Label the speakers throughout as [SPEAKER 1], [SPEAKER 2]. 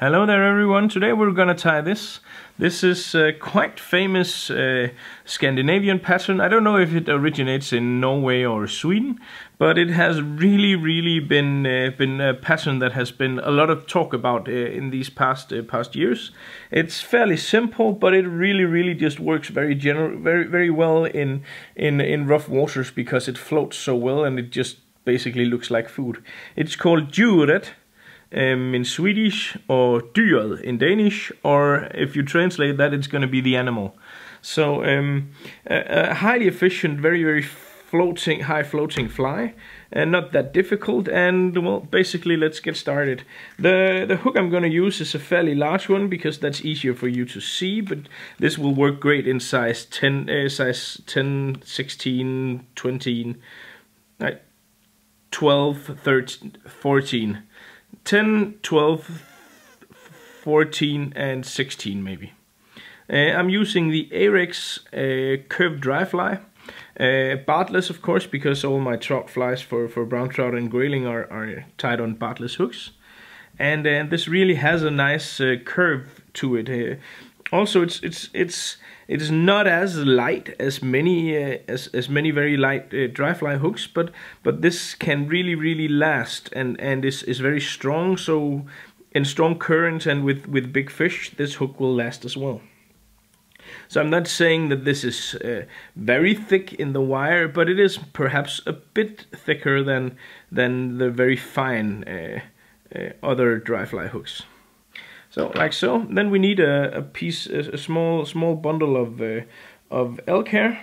[SPEAKER 1] Hello there everyone, today we're gonna tie this. This is a quite famous uh, Scandinavian pattern. I don't know if it originates in Norway or Sweden, but it has really really been uh, been a pattern that has been a lot of talk about uh, in these past uh, past years. It's fairly simple, but it really really just works very general very very well in in in rough waters because it floats so well and it just basically looks like food. It's called djuret um, in Swedish or dyret in Danish, or if you translate that, it's going to be the animal. So um, a, a, highly efficient, very very floating, high floating fly, and not that difficult. And well, basically, let's get started. The the hook I'm going to use is a fairly large one because that's easier for you to see. But this will work great in size 10, uh, size 10, 16, 20, uh, 12, 13, 14. 10, 12, 14 and 16 maybe. Uh, I'm using the Ahrex uh, curved dry fly. Uh, barbless of course because all my trout flies for, for brown trout and grayling are, are tied on barbless hooks. And uh, this really has a nice uh, curve to it. Also it's it's it's it is not as light as many uh, as as many very light uh, dry fly hooks, but but this can really really last and and is is very strong. So in strong currents and with with big fish, this hook will last as well. So I'm not saying that this is uh, very thick in the wire, but it is perhaps a bit thicker than than the very fine uh, uh, other dry fly hooks. So like so. Then we need a, a piece, a, a, small small bundle of uh, of elk hair.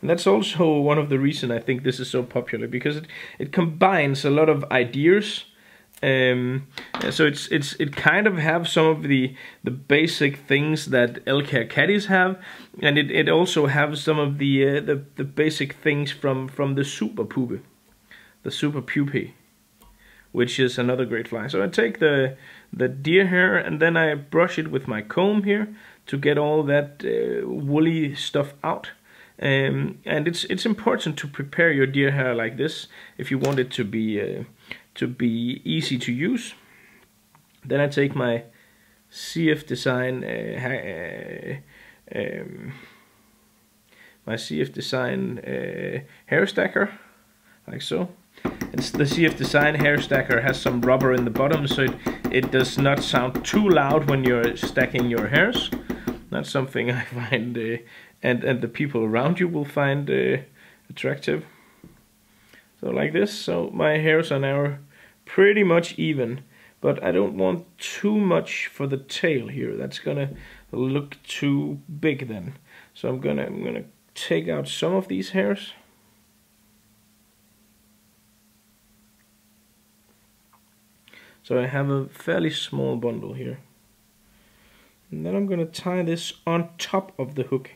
[SPEAKER 1] And that's also one of the reason I think this is so popular because it it combines a lot of ideas. Um, so it's it's it kind of have some of the the basic things that elk hair caddies have, and it, it also has some of the uh, the the basic things from from the super pupae, the super pupae which is another great fly. So I take the, the deer hair and then I brush it with my comb here to get all that uh, woolly stuff out. Um, and it's it's important to prepare your deer hair like this if you want it to be uh, to be easy to use. Then I take my CF Design uh, uh, um, my CF Design uh, hair stacker like so it's the CF Design hair stacker has some rubber in the bottom so it, it does not sound too loud when you're stacking your hairs. That's something I find uh, and, and the people around you will find uh, attractive. So like this, so my hairs are now pretty much even, but I don't want too much for the tail here. That's gonna look too big then. So I'm gonna I'm gonna take out some of these hairs. So I have a fairly small bundle here. And then I'm going to tie this on top of the hook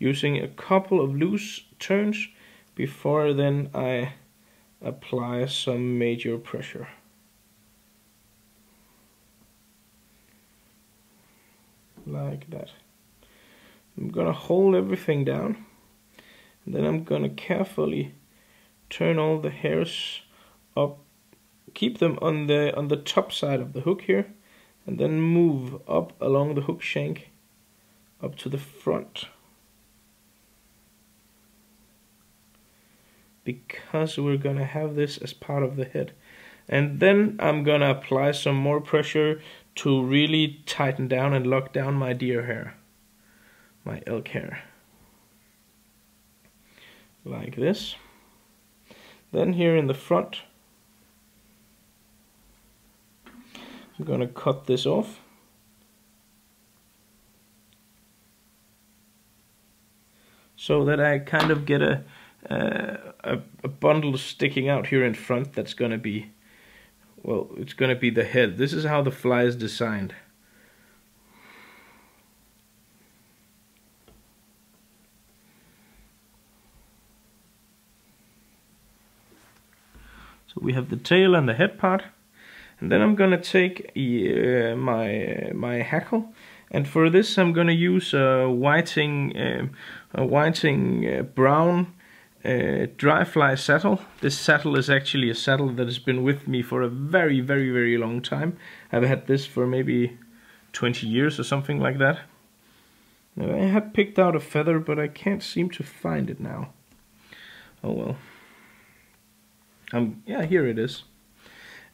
[SPEAKER 1] using a couple of loose turns before then I apply some major pressure. Like that. I'm going to hold everything down and then I'm going to carefully turn all the hairs up keep them on the on the top side of the hook here and then move up along the hook shank up to the front. Because we're gonna have this as part of the head. And then I'm gonna apply some more pressure to really tighten down and lock down my deer hair my elk hair. Like this. Then here in the front I'm going to cut this off. So that I kind of get a, a, a bundle sticking out here in front that's going to be, well, it's going to be the head. This is how the fly is designed. So we have the tail and the head part. And then I'm gonna take uh, my my hackle, and for this I'm gonna use a whiting uh, a whiting uh, brown uh, dry fly saddle. This saddle is actually a saddle that has been with me for a very, very, very long time. I've had this for maybe 20 years or something like that. I had picked out a feather, but I can't seem to find it now. Oh well. Um, yeah, here it is.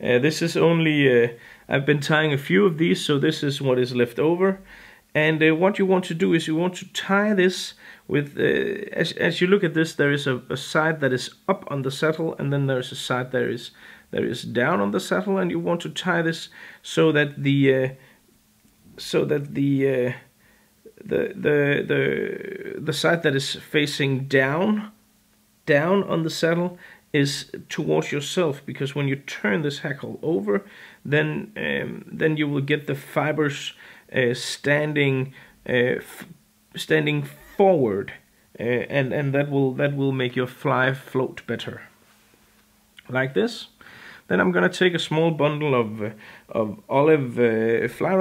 [SPEAKER 1] Uh, this is only, uh, I've been tying a few of these, so this is what is left over. And uh, what you want to do is you want to tie this with, uh, as, as you look at this, there is a, a, side that is up on the saddle, and then there's a side that is, that is down on the saddle, and you want to tie this so that the, uh, so that the, uh, the, the, the, the side that is facing down, down on the saddle is towards yourself because when you turn this hackle over then um, then you will get the fibers uh, standing uh, standing forward uh, and and that will that will make your fly float better. Like this. Then I'm gonna take a small bundle of of olive uh, fly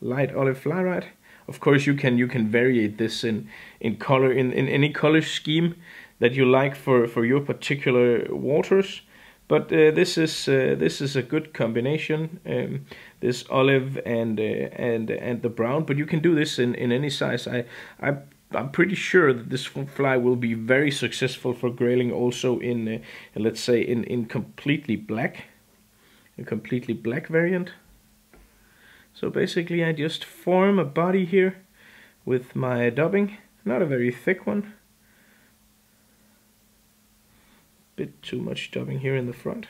[SPEAKER 1] light olive fly of course you can you can vary this in in color in, in any color scheme that you like for for your particular waters but uh, this is uh, this is a good combination um, this olive and uh, and and the brown but you can do this in in any size i i I'm pretty sure that this fly will be very successful for grayling also in, uh, let's say, in, in completely black, a completely black variant. So basically I just form a body here with my dubbing, not a very thick one, bit too much dubbing here in the front.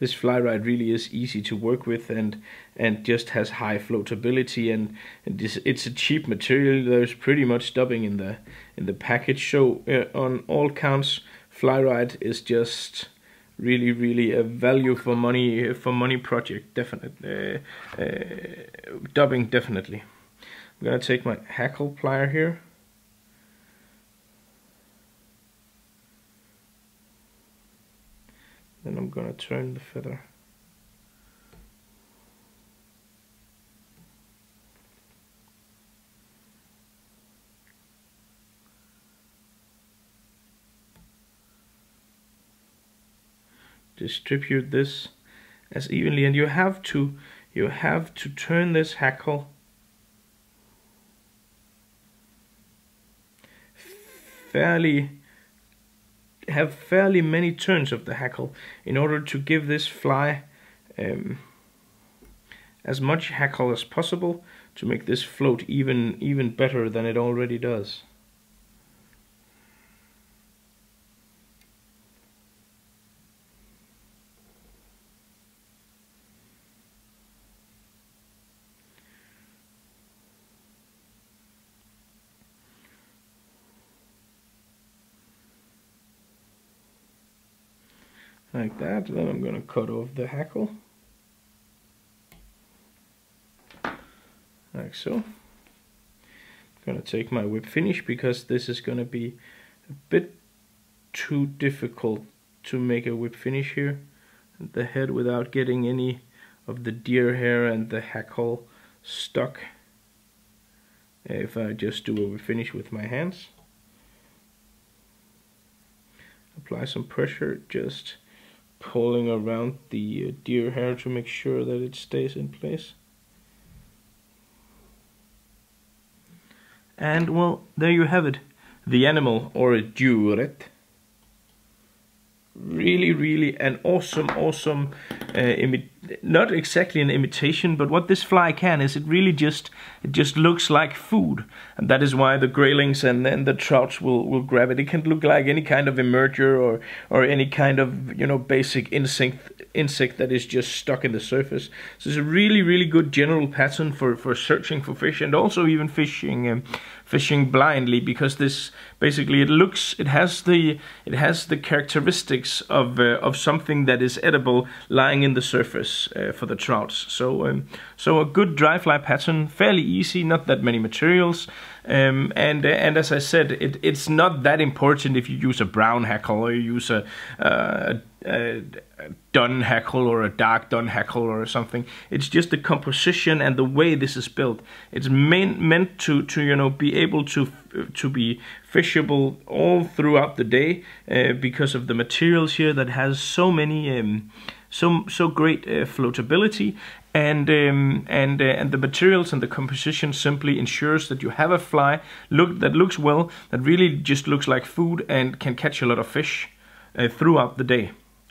[SPEAKER 1] This Fly-Rite really is easy to work with and and just has high floatability and, and this, it's a cheap material. There's pretty much dubbing in the in the package. So uh, on all counts, Fly-Rite is just really really a value for money for money project definitely uh, uh, dubbing definitely. I'm gonna take my hackle plier here. Then I'm gonna turn the feather distribute this as evenly and you have to you have to turn this hackle fairly have fairly many turns of the hackle in order to give this fly um, as much hackle as possible to make this float even even better than it already does. Like that. Then I'm going to cut off the hackle. Like so. I'm going to take my whip finish because this is going to be a bit too difficult to make a whip finish here. The head without getting any of the deer hair and the hackle stuck if I just do a whip finish with my hands apply some pressure just pulling around the uh, deer hair to make sure that it stays in place. And well, there you have it. The animal or a dyret. Really, really an awesome, awesome uh, not exactly an imitation, but what this fly can is it really just it just looks like food, and that is why the graylings and then the trouts will will grab it. It can look like any kind of emerger or or any kind of you know basic insect insect that is just stuck in the surface. So it's a really really good general pattern for for searching for fish and also even fishing um, fishing blindly because this basically it looks it has the it has the characteristics of uh, of something that is edible lying in the surface uh, for the trouts. So um, so a good dry fly pattern, fairly easy, not that many materials, um, and uh, and as I said, it, it's not that important if you use a brown hackle or you use a, uh, a, a dun hackle or a dark dun hackle or something. It's just the composition and the way this is built. It's main, meant to to you know be able to to be fishable all throughout the day uh, because of the materials here that has so many um, so so great uh, floatability and um, and uh, and the materials and the composition simply ensures that you have a fly look that looks well that really just looks like food and can catch a lot of fish uh, throughout the day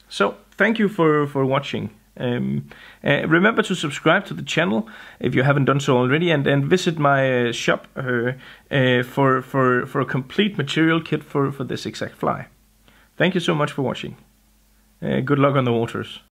[SPEAKER 1] so thank you for for watching um, uh, remember to subscribe to the channel if you haven't done so already, and, and visit my uh, shop uh, uh, for for for a complete material kit for for this exact fly. Thank you so much for watching. Uh, good luck on the waters.